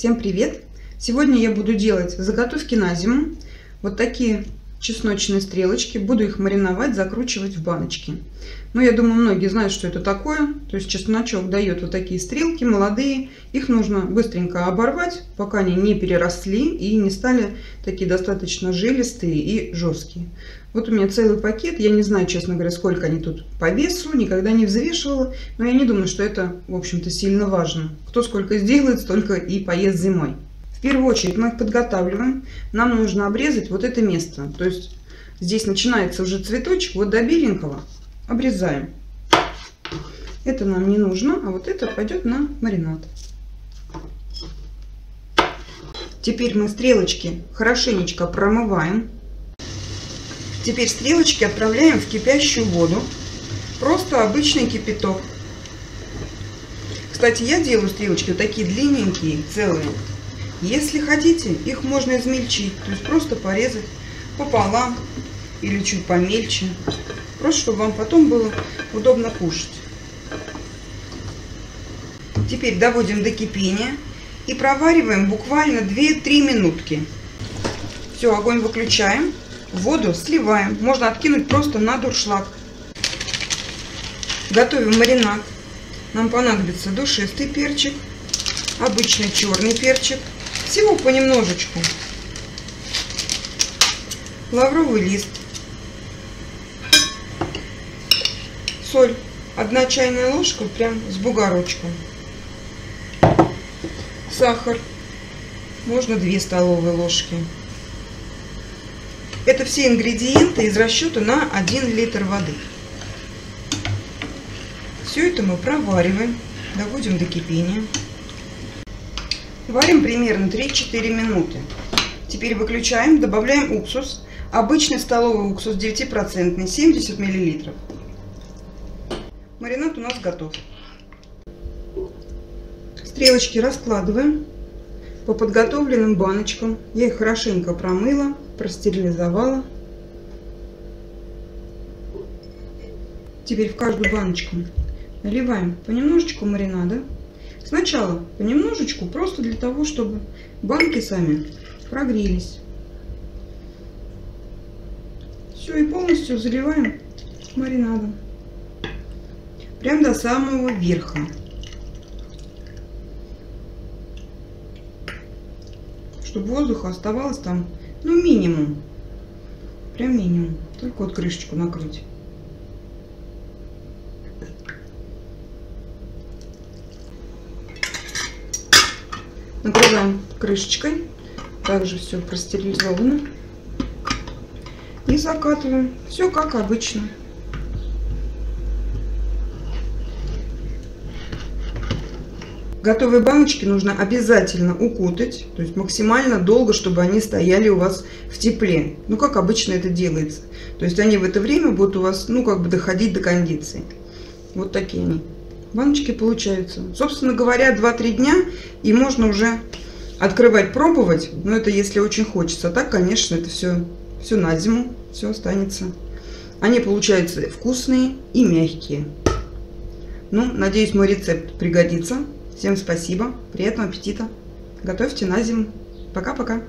Всем привет! Сегодня я буду делать заготовки на зиму. Вот такие чесночные стрелочки. Буду их мариновать, закручивать в баночки. Ну, я думаю, многие знают, что это такое. То есть чесночок дает вот такие стрелки, молодые. Их нужно быстренько оборвать, пока они не переросли и не стали такие достаточно жилистые и жесткие. Вот у меня целый пакет. Я не знаю, честно говоря, сколько они тут по весу. Никогда не взвешивала. Но я не думаю, что это, в общем-то, сильно важно. Кто сколько сделает, столько и поест зимой. В первую очередь мы их подготавливаем. Нам нужно обрезать вот это место. То есть здесь начинается уже цветочек. Вот до беленького обрезаем. Это нам не нужно, а вот это пойдет на маринад. Теперь мы стрелочки хорошенечко промываем. Теперь стрелочки отправляем в кипящую воду. Просто обычный кипяток. Кстати, я делаю стрелочки вот такие длинненькие, целые. Если хотите, их можно измельчить, то есть просто порезать пополам или чуть помельче. Просто чтобы вам потом было удобно кушать. Теперь доводим до кипения и провариваем буквально 2-3 минутки. Все, огонь выключаем, воду сливаем. Можно откинуть просто на дуршлаг. Готовим маринад. Нам понадобится душистый перчик, обычный черный перчик, всего понемножечку. Лавровый лист. Соль. Одна чайная ложка, прям с бугорочком. Сахар. Можно 2 столовые ложки. Это все ингредиенты из расчета на 1 литр воды. Все это мы провариваем, доводим до кипения. Варим примерно 3-4 минуты. Теперь выключаем, добавляем уксус. Обычный столовый уксус 9%, 70 мл. Маринад у нас готов. Стрелочки раскладываем по подготовленным баночкам. Я их хорошенько промыла, простерилизовала. Теперь в каждую баночку наливаем понемножечку маринада. Сначала понемножечку, просто для того, чтобы банки сами прогрелись. Все, и полностью заливаем маринадом. Прям до самого верха. Чтобы воздуха оставалось там, ну, минимум. Прям минимум. Только вот крышечку накрыть. Накрываем крышечкой. Также все простерилизовано. И закатываем. Все как обычно. Готовые баночки нужно обязательно укутать, то есть максимально долго, чтобы они стояли у вас в тепле. Ну, как обычно это делается. То есть они в это время будут у вас, ну, как бы доходить до кондиции. Вот такие они баночки получаются. Собственно говоря, 2-3 дня и можно уже открывать, пробовать. Но это если очень хочется. А так, конечно, это все, все на зиму, все останется. Они получаются вкусные и мягкие. Ну, надеюсь, мой рецепт пригодится. Всем спасибо, приятного аппетита. Готовьте на зиму. Пока-пока.